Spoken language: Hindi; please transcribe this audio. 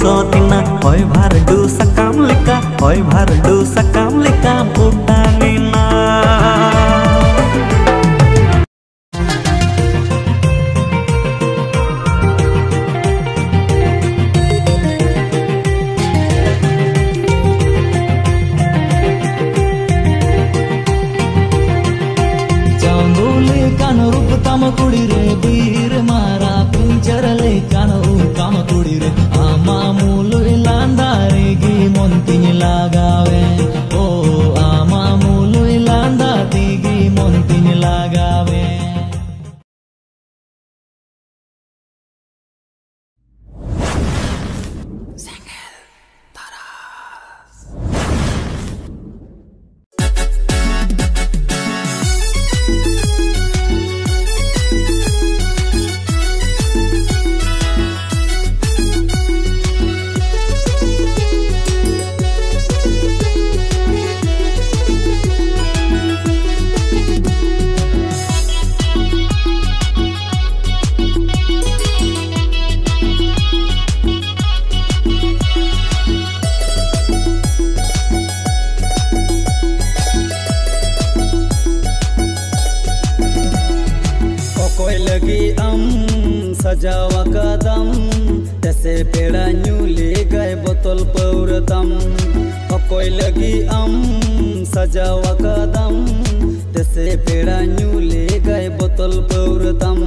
Hoy bardu sakam lika Hoy bardu sakam lika है ओ सजावा का दम जैसे पेड़ा न्यूले गए बोतल पौर दम अकोई लगी अम सजावा दम जैसे पेड़ा न्यूले गए बोतल पौर दम